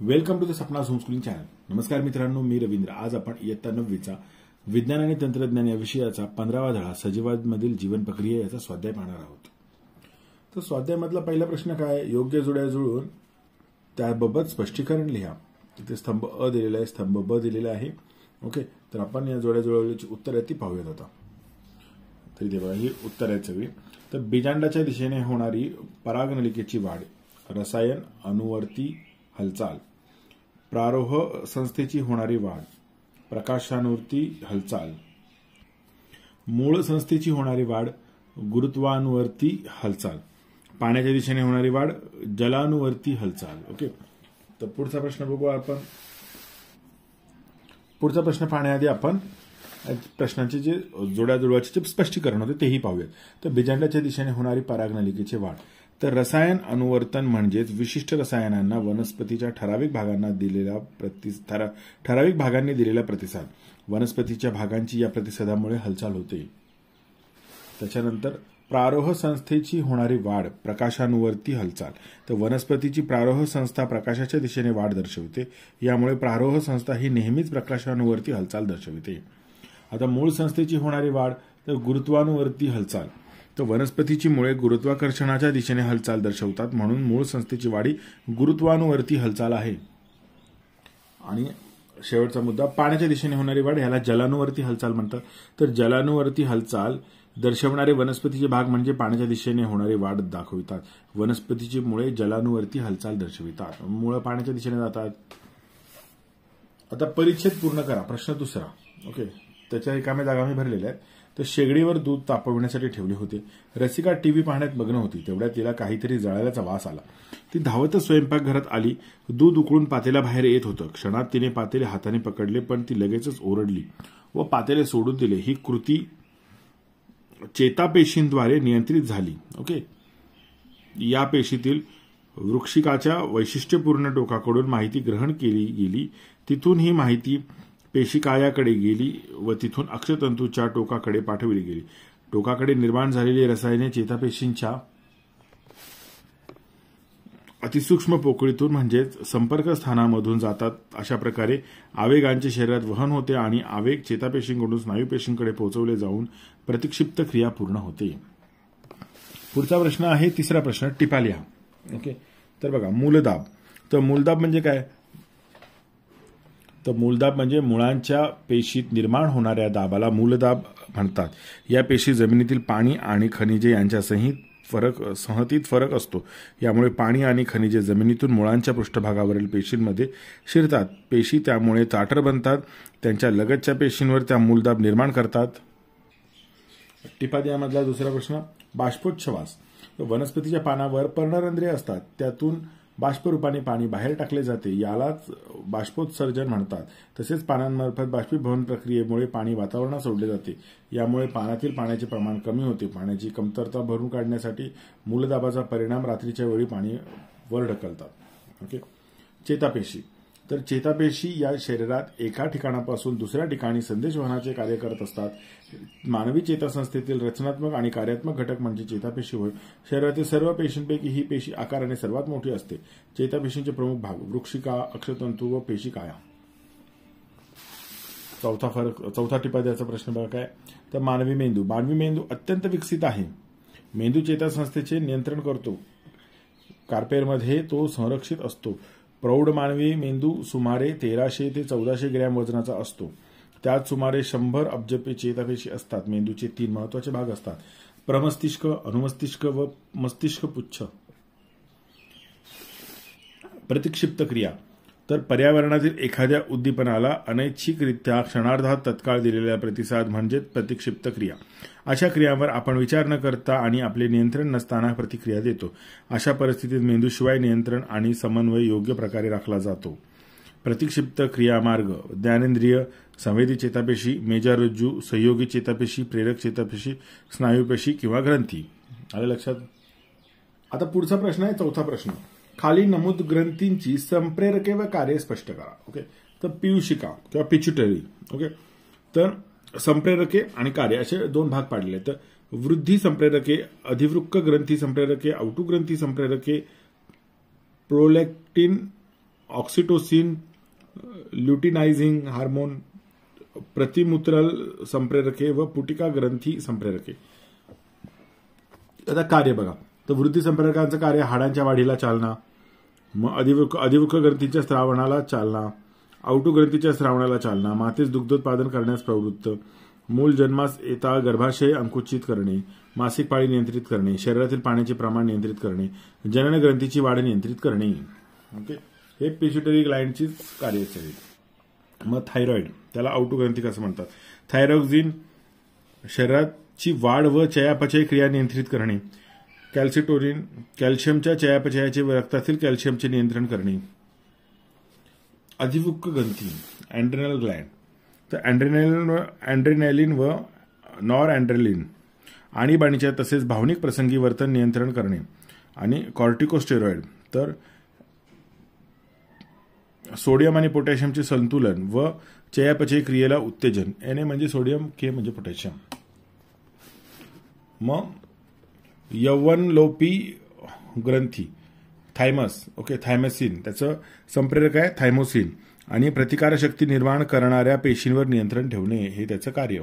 Welcome to the Sapna homeschooling channel. नमस्कार मित्रांनो मी रवींद्र. आज आपण इयत्ता नववीचा विज्ञान आणि तंत्रज्ञान या विषयाचा पंधरावा धडा सजीवांमधील जीवन प्रक्रिया याचा स्वाध्याय पाहणार आहोत. तर स्वाध्यायामधला पहिला प्रश्न काय? योग्य जोड्या जुळून त्याबाबत स्पष्टीकरण लिहा. तिथे स्तंभ अ दिलेला आहे स्तंभ ब दिलेला आहे. ओके तर आपण या जोड्या जुळवल्याची उत्तर आहेत ती पाहूयात आता. तर इथे बघा ही उत्तर आहेत सगळी. तर बीजांडाच्या दिशेने होणारी परागनलिकेची वाढ रसायन अनुवर्ती हालचाल. प्रारोह संस्थेची होणारी वाढ. प्रकाशानुवर्ती हालचाल. मूळ संस्थेची होणारी वाढ गुरुत्वानुवर्ती हालचाल. पाण्याच्या दिशेने होणारी वाढ जलानुवर्ती हालचाल. ओके. तर पुढचा प्रश्न बघू आपण. पुढचा प्रश्न पाहण्याआधी आपण प्रश्नाचे जे जोड्या जुळवाचे जे स्पष्टीकरण होते तेही पाहूयात. तर बिजांडाच्या दिशेने होणारी परागनलिकेची वाढ. तर रसायन अनुवर्तन म्हणजेच विशिष्ट रसायनांना वनस्पतीच्या ठराविक भागांना दिलेला ठराविक भागांनी दिलेला प्रतिसाद. वनस्पतीच्या भागांची या प्रतिसादामुळे हालचाल होते. त्याच्यानंतर प्रारोह संस्थेची होणारी वाढ प्रकाशानुवर्ती हालचाल. तर वनस्पतीची प्रारोह संस्था प्रकाशाच्या दिशेने वाढ दर्शविते. यामुळे प्रारोह संस्था ही नेहमीच प्रकाशानुवर्ती हालचाल दर्शविते. आता मूळ संस्थेची होणारी वाढ तर गुरुत्वानुवर्ती हालचाल. तर वनस्पतीची मुळे गुरुत्वाकर्षणाच्या दिशेने हालचाल दर्शवतात म्हणून मूळ संस्थेची वाढी गुरुत्वानुवर्ती हालचाल आहे. आणि शेवटचा मुद्दा पाण्याच्या दिशेने होणारी वाढ ह्याला जलानुवर्ती हालचाल म्हणतात. तर जलानुवर्ती हालचाल दर्शवणारे वनस्पतीचे भाग म्हणजे पाण्याच्या दिशेने होणारी वाढ दाखवितात. वनस्पतीची मुळे जलानुवर्ती हालचाल दर्शवितात. मुळं पाण्याच्या दिशेने जातात. आता परिच्छेद पूर्ण करा. प्रश्न दुसरा. ओके. त्याच्या रिकाम्या जागा मी भरलेल्या आहेत. तर शेगडीवर दूध तापविण्यासाठी ठेवले होते. रसिका टीव्ही पाहण्यात मग्न होती. तेवढ्या तिला काहीतरी जळाल्याचा वास आला. ती धावतच स्वयंपाकघरात आली. दूध उकळून पातेला बाहेर येत होतं. क्षणात तिने पातेले हाताने पकडले पण ती लगेचच ओरडली व पातेले सोडून दिले. ही कृती चेतापेशींद्वारे नियंत्रित झाली. ओके? या पेशीतील वृक्षिकाच्या वैशिष्ट्यपूर्ण टोकाकडून माहिती ग्रहण केली गेली. तिथून ही माहिती पेशिकायाकडे गेली व तिथून अक्षतंतूच्या टोकाकडे पाठवली गेली. टोकाकडे निर्माण झालेली रसायने चेतापेशींच्या अतिसूक्ष्म पोकळीतून म्हणजेच संपर्क स्थानामधून जातात. अशा प्रकारे आवेगांचे शरीरात वहन होते आणि आवेग चेतापेशींकडून स्नायूपेशींकडे पोहोचवले जाऊन प्रतिक्षिप्त क्रिया पूर्ण होते. पुढचा प्रश्न आहे तिसरा प्रश्न टिपालिया. ओके? तर बघा मूलदाब. तर मूलदाब म्हणजे काय? तर मूलदाब म्हणजे मुळांच्या पेशीत निर्माण होणाऱ्या दाबाला मूलदाब म्हणतात. या पेशी जमिनीतील पाणी आणि खनिजे यांच्या संहित फरक संहतीत फरक असतो. यामुळे पाणी आणि खनिजे जमिनीतून मुळांच्या पृष्ठभागावरील पेशींमध्ये शिरतात. पेशी त्यामुळे ताटर बनतात. त्यांच्या लगतच्या पेशींवर त्या मूलदाब निर्माण करतात. टिपाद्यामधला दुसरा प्रश्न. बाष्पोच्छवास. वनस्पतीच्या पानावर पर्णरंध्रे असतात. त्यातून बाष्परूपाने पाणी बाहेर टाकले जाते यालाच बाष्पोत्सर्जन म्हणतात. तसेच पानांमार्फत बाष्पीभवन प्रक्रियेमुळे पाणी वातावरणात सोडले जाते. यामुळे पाण्यातील पाण्याचे प्रमाण कमी होते. पाण्याची कमतरता भरून काढण्यासाठी मूलदाबाचा परिणाम रात्रीच्या वेळी पाणी वर ढकलतात. ओके? चेतापेशी. तर चेतापेशी या शरीरात एका ठिकाणापासून दुसऱ्या ठिकाणी संदेशवहनाचे कार्य करत असतात. मानवी चेतासंस्थेतील रचनात्मक आणि कार्यात्मक घटक म्हणजे चेतापेशी होय. शरीरातील सर्व पेशींपैकी ही पेशी आकाराने सर्वात मोठी असते. चेतापेशींचे प्रमुख भाग वृक्षिका अक्षतंतू व पेशिकाया. चौथा फरक चौथा टिपा द्यायचा प्रश्न बघा काय? तर मानवी मेंदू. मानवी मेंदू अत्यंत विकसित आहे. मेंदू चेतासंस्थेचे नियंत्रण करतो. कार्पेरमध्ये तो संरक्षित असतो. प्रौढ मानवी मेंदू सुमारे तेराशे ते चौदाशे ग्रॅम वजनाचा असतो. त्यात सुमारे शंभर अब्जपे चेतापेशी असतात. मेंदूचे तीन महत्त्वाचे भाग असतात. प्रमस्तिष्क अनुमस्तिष्क व मस्तिष्क पुच्छ. प्रतिक्षिप्त क्रिया. तर पर्यावरणातील एखाद्या उद्दीपनाला अनैच्छिकरित्या क्षणार्धात तत्काळ दिलेला प्रतिसाद म्हणजे प्रतिक्षिप्त क्रिया. अशा क्रियांवर आपण विचार न करता आणि आपले नियंत्रण नसताना प्रतिक्रिया देतो. अशा परिस्थितीत मेंदूशिवाय नियंत्रण आणि समन्वय योग्य प्रकारे राखला जातो. प्रतिक्षिप्त क्रियामार्ग ज्ञानेंद्रिय संवेदी चेतापेशी मेजारज्जू सहयोगी चेतापेशी प्रेरक चेतापेशी स्नायूपेशी किंवा ग्रंथी. आलं लक्षात? आता पुढचा प्रश्न आहे चौथा प्रश्न. खाली नमूद ग्रंथींची संप्रेरके व कार्य स्पष्ट करा ओके तर पियुषिका किंवा पिच्युटरी ओके तर संप्रेरके आणि कार्य असे दोन भाग पाडले तर वृद्धी संप्रेरके अधिवृक्क ग्रंथी संप्रेरके ग्रंथी संप्रेरके प्रोलेक्टिन ऑक्सिटोसिन ल्युटिनायझिंग हार्मोन प्रतिमूत्रल संप्रेरके व पुटिका ग्रंथी संप्रेरके. आता कार्य बघा. तर वृद्धी संप्रेरकांचं कार्य हाडांच्या वाढीला चालना मग अधिवृक अधिवृक ग्रंथीच्या स्रावणाला चालना आउटू ग्रंथीच्या स्रावणाला चालना मातेस दुग्धोत्पादन करण्यास प्रवृत्त मूल जन्मास येता गर्भाशय अंकुचित करणे मासिक पाळी नियंत्रित करणे शरीरातील पाण्याचे प्रमाण नियंत्रित करणे जनन ग्रंथीची वाढ नियंत्रित करणे. ओके? हे पिश्युटरी ग्लँडची कार्य असेल. मग थायरॉइड त्याला आउटू ग्रंथी कसं म्हणतात? थायरॉक्झिन शरीराची वाढ व चयापचय क्रिया नियंत्रित करणे. कॅल्सिटोरिन कॅल्शियमच्या चयापचयाचे व रक्तातील कॅल्शियमचे नियंत्रण करणे. अधिवृक्क ग्रंथी अँड्रेनल ग्लँड तर अँड्रेनॅलिन व अँड्रेनॅलिन व नॉर अँड्रेलिन आणीबाणीच्या तसेच भावनिक प्रसंगी वर्तन नियंत्रण करणे. आणि कॉर्टिकोस्टेरॉइड. तर सोडियम आणि पोटॅशियमचे संतुलन व चयापचय क्रियेला उत्तेजन. एन ए म्हणजे सोडियम के म्हणजे पोटॅशियम. मग यवनलोपी ग्रंथी. थायमस ओके थायमसिन त्याचं संप्रेरक आहे थायमोसिन आणि प्रतिकारशक्ती निर्माण करणाऱ्या पेशींवर नियंत्रण ठेवणे हे त्याचं कार्य.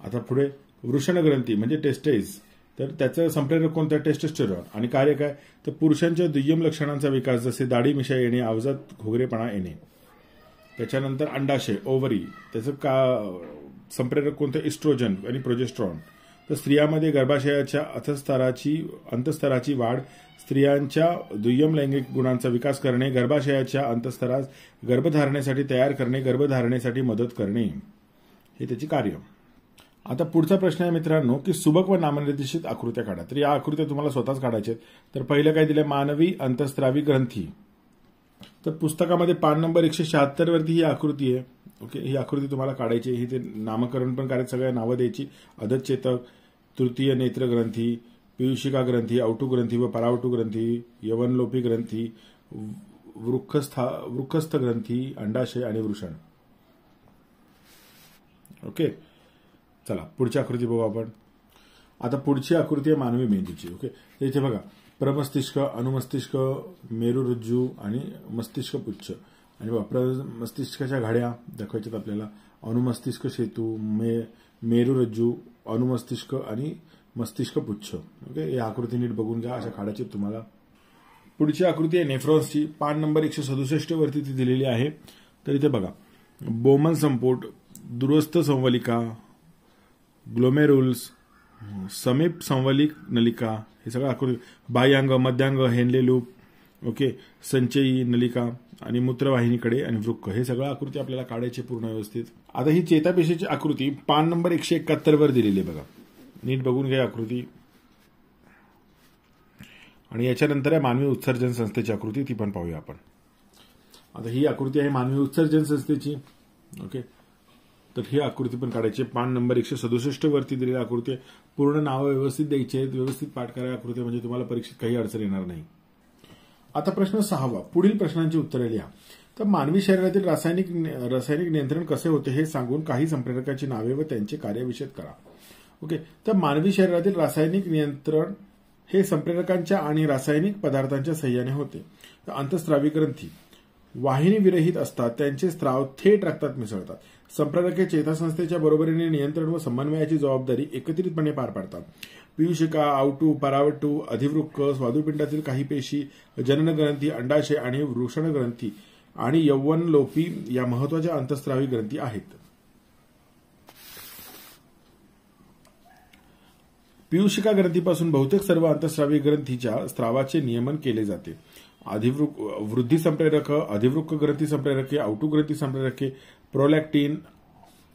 आता पुढे वृषणग्रंथी म्हणजे टेस्टेज तर त्याचं संप्रेरक कोणतं? टेस्टोस्टेरॉन आणि कार्य काय? तर पुरुषांच्या दुय्यम लक्षणांचा विकास जसे दाढी मिशा येणे आवाजात घोगरेपणा येणे. त्याच्यानंतर अंडाशय ओव्हरी त्याचं का संप्रेरक कोणतं? इस्ट्रोजन आणि प्रोजेस्ट्रॉन तर स्त्रियामध्ये गर्भाशयाच्या अथस्तराची अंतस्तराची वाढ स्त्रियांच्या दुय्यम लैंगिक गुणांचा विकास करणे गर्भाशयाच्या अंतस्तरास गर्भधारणेसाठी तयार करणे गर्भधारणेसाठी मदत करणे. हे त्याची कार्य. आता पुढचा प्रश्न आहे मित्रांनो की सुबक व नामनिर्देशित आकृत्या काढा. तर या आकृत्या तुम्हाला स्वतःच काढायच्या तर पहिलं काय दिलं मानवी अंतस्त्रावी ग्रंथी. तर पुस्तकामध्ये पान नंबर एकशे शहात्तर वरती ही आकृती आहे. ओके ही आकृती तुम्हाला काढायची ही ते नामकरण पण करायचं सगळ्या नावं द्यायची. अधचेतक तृतीय नेत्रग्रंथी पियुषिका ग्रंथी औटू ग्रंथी व परावटू ग्रंथी यवनलोपी ग्रंथी वृक्षस्था वृक्षस्थ ग्रंथी अंडाशय आणि वृषण. ओके चला पुढची आकृती बघू आपण. आता पुढची आकृती आहे मानवी मेंदूची. ओके इथे बघा. प्रमस्तिष्क अनुमस्तिष्क मेरुरज्जू आणि मस्तिष्क पुच्छ. आणि बघा प्र मस्तिष्काच्या घड्या दाखवायच्यात आपल्याला अनुमस्तिष्क सेतू मे मेरुरज्जू अनुमस्तिष्क आणि मस्तिष्क पुच्छ. ओके या आकृती नीट बघून घ्या अशा काढायची तुम्हाला. पुढची आकृती आहे नेफ्रॉन्सची. पान नंबर एकशे सदुसष्ट वरती ती दिलेली आहे. तर इथे बघा. बोमन संपोट दुरस्त संवलिका ग्लोमेरुल्स समीप संवलिक नलिका हे सगळं आकृती. बाह्यांग मध्यांग हेनले लूप ओके संचयी नलिका आणि मूत्रवाहिनीकडे आणि वृक्क. हे सगळं आकृती आपल्याला काढायची पूर्ण व्यवस्थित. आता ही चेतापेशीची आकृती पान नंबर एकशे एकाहत्तर वर दिलेली आहे बघा. नीट बघून घ्या आकृती. आणि याच्यानंतर आहे मानवी उत्सर्जन संस्थेची आकृती ती पण पाहूया आपण. आता ही आकृती आहे मानवी उत्सर्जन संस्थेची. ओके. तर ही आकृती पण काढायची पान नंबर एकशे सदुसष्ट वरती दिलेली आकृती पूर्ण नावं व्यवस्थित द्यायची आहेत. व्यवस्थित पाठ करा आकृती म्हणजे तुम्हाला परीक्षेत काही अडचण येणार नाही. आता प्रश्न सहावा. पुढील प्रश्नांची उत्तरे लिहा. तर मानवी शरीरातील रासायनिक रासायनिक नियंत्रण कसे होते हे सांगून काही संप्रेरकाची नावे व त्यांचे कार्यविषद करा. ओके. तर मानवी शरीरातील रासायनिक नियंत्रण हे संप्रेरकांच्या आणि रासायनिक पदार्थांच्या सह्याने होते. तर अंतस्त्रावी ग्रंथी वाहिनी विरहित असतात त्यांचे स्त्राव थेट रक्तात मिसळतात. संप्रेरके चेतासंस्थेच्या बरोबरीने नियंत्रण व समन्वयाची जबाबदारी एकत्रितपणे पार पाडतात. पियुषिका आवटू परावटू अधिवृक्क स्वादुपिंडातील काही पेशी जनन ग्रंथी अंडाशय आणि वृषणग्रंथी आणि यौवन लोपी या महत्त्वाच्या अंतस्त्रावी ग्रंथी आहेत. पियुषिका ग्रंथीपासून बहुतेक सर्व अंतस्रावी ग्रंथीच्या स्त्रावाचे नियमन केले जाते. अधिवृक वृद्धी संप्रेरक अधिवृक्क ग्रंथी संप्रेरके आउटू ग्रंथी संप्रेरके prolactin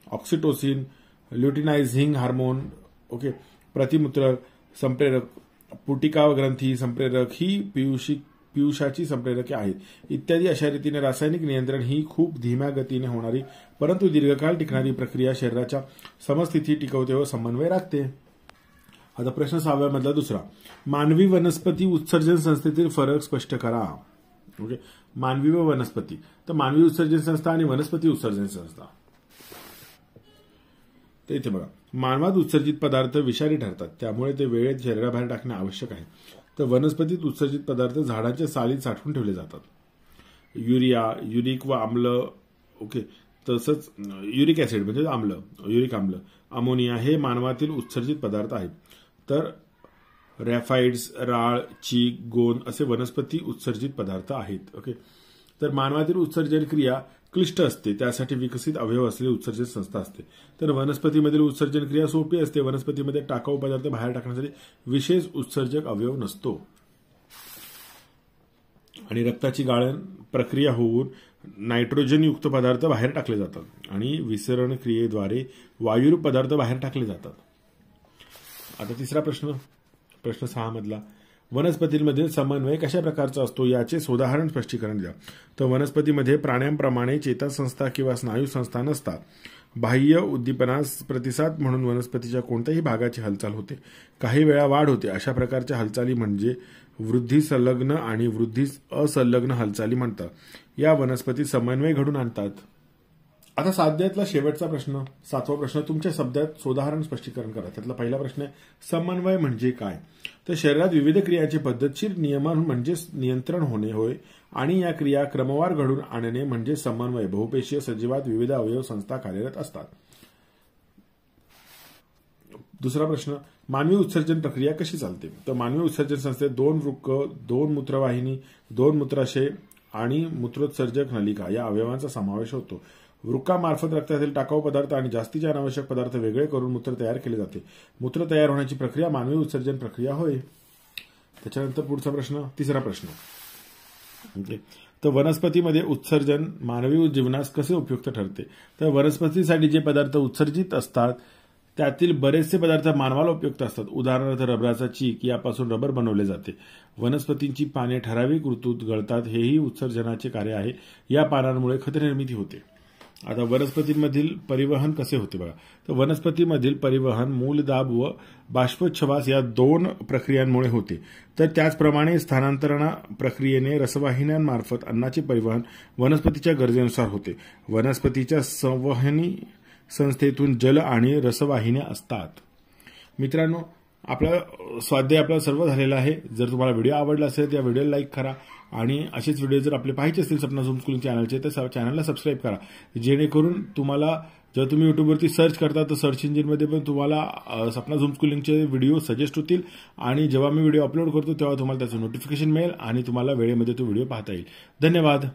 oxytocin luteinizing hormone okay प्रतिमूत्र संप्रेरक पुटिका ग्रंथी संप्रेरक ही पियुषी पियुषाची संप्रेरके आहेत इत्यादी अशा रीतीने रासायनिक नियंत्रण ही खूप धीम्या गतीने होणारी परंतु दीर्घकाळ टिकणारी प्रक्रिया शरीराच्या समस्थिती टिकवते व समन्वय राखते. आता प्रश्न सहाव्यामधला दुसरा. मानवी वनस्पती उत्सर्जन संस्थेतील फरक स्पष्ट करा. ओके? मानवी व वनस्पती. तर मानवी उत्सर्जन संस्था आणि वनस्पती उत्सर्जन संस्था. तर इथे बघा. मानवात उत्सर्जित पदार्थ विषारी ठरतात. त्यामुळे ते वेळेत शरीराबाहेर टाकणे आवश्यक आहे. तर वनस्पतीत उत्सर्जित पदार्थ झाडाच्या सालीत साठवून ठेवले जातात. युरिया युरिक व आम्ल ओके? तसंच युरिक ऍसिड म्हणजे आम्ल युरिक आम्ल. अमोनिया हे मानवातील उत्सर्जित पदार्थ आहेत. तर रॅफाइड्स राळ चीक गोंद असे वनस्पती उत्सर्जित पदार्थ आहेत. ओके तर मानवातील उत्सर्जन क्रिया क्लिष्ट असते. त्यासाठी विकसित अवयव असलेली उत्सर्जन संस्था असते. तर वनस्पतीमधील उत्सर्जन क्रिया सोपी असते. वनस्पतीमध्ये टाकाऊ पदार्थ बाहेर टाकण्यासाठी विशेष उत्सर्जक अवयव नसतो. आणि रक्ताची गाळण प्रक्रिया होऊन नायट्रोजनयुक्त पदार्थ बाहेर टाकले जातात. आणि विसरण क्रियेद्वारे वायुरूप पदार्थ बाहेर टाकले जातात. आता तिसरा प्रश्न प्रश्न सहा मधला वनस्पतींमधील समन्वय कशा प्रकारचा असतो याचे उदाहरण स्पष्टीकरण द्या. तर वनस्पतीमध्ये प्राण्यांप्रमाणे चेतासंस्था किंवा स्नायू संस्था नसतात. बाह्य उद्दीपनास प्रतिसाद म्हणून वनस्पतीच्या कोणत्याही भागाची हालचाल होते. काही वेळा वाढ होते. अशा प्रकारच्या हालचाली म्हणजे वृद्धी संलग्न आणि वृद्धी असंलग्न हालचाली म्हणतात. या वनस्पती समन्वय घडून आणतात. आता साध्यातला शेवटचा प्रश्न सातवा प्रश्न तुमच्या शब्दात सोदाहरण स्पष्टीकरण करा. त्यातला पहिला प्रश्न आहे समन्वय म्हणजे काय? तर शरीरात विविध क्रियांचे पद्धतशीर नियमन म्हणजे नियंत्रण होणे होय आणि या क्रिया क्रमवार घडून आणणे म्हणजे समन्वय. बहुपेशीय सजीवात विविध अवयव संस्था कार्यरत असतात. दुसरा प्रश्न मानवी उत्सर्जन प्रक्रिया कशी चालते? तर मानवी उत्सर्जन संस्थेत दोन वृक्क दोन मूत्रवाहिनी दोन मूत्राशय आणि मूत्रोत्सर्जक नलिका या अवयवांचा समावेश होतो. वृक्कामार्फत रक्तातील टाकाऊ पदार्थ आणि जास्तीचे अनावश्यक पदार्थ वेगळे करून मूत्र तयार केले जाते. मूत्र तयार होण्याची प्रक्रिया मानवी उत्सर्जन प्रक्रिया होय. त्याच्यानंतर पुढचा प्रश्न तिसरा प्रश्न. ओके. तर वनस्पतीमध्ये उत्सर्जन मानवी जीवनास कसे उपयुक्त ठरते? तर वनस्पतीसाठी जे पदार्थ उत्सर्जित असतात त्यातील बरेचसे पदार्थ मानवाला उपयुक्त असतात. उदाहरणार्थ रबराचा चीक यापासून रबर बनवले जाते. वनस्पतींची पाने ठराविक ऋतूत गळतात हेही उत्सर्जनाचे कार्य आहे. या पानांमुळे खतनिर्मिती होते. आता वनस्पतींमधील परिवहन कसे होते बघा. तर वनस्पतीमधील परिवहन मूलदाब व बाष्पोच्छवास या दोन प्रक्रियांमुळे होते. तर त्याचप्रमाणे स्थानांतरण प्रक्रियेने रसवाहिन्यांमार्फत अन्नाचे परिवहन वनस्पतीच्या गरजेनुसार होते. वनस्पतीच्या संवहनी संस्थेतून जल आणि रसवाहिन्या असतात. मित्रांनो आपला स्वाध्याय आपला सर्व झालेला आहे. जर तुम्हाला व्हिडिओ आवडला असेल तर या व्हिडिओला लाईक करा. आणि असेच व्हिडिओ जर आपले पाहिजे असतील सपना झूम स्कूलिंग चॅनलचे तर चॅनलला सबस्क्राईब करा. जेणेकरून तुम्हाला जर तुम्ही युट्यूबवरती सर्च करता तर सर्च इंजिनमध्ये पण तुम्हाला सपना झूम स्कूलिंगचे व्हिडिओ सजेस्ट होतील. आणि जेव्हा मी व्हिडिओ अपलोड करतो तेव्हा तुम्हाला त्याचं नोटिफिकेशन मिळेल आणि तुम्हाला वेळेमध्ये तो व्हिडिओ पाहता येईल. धन्यवाद.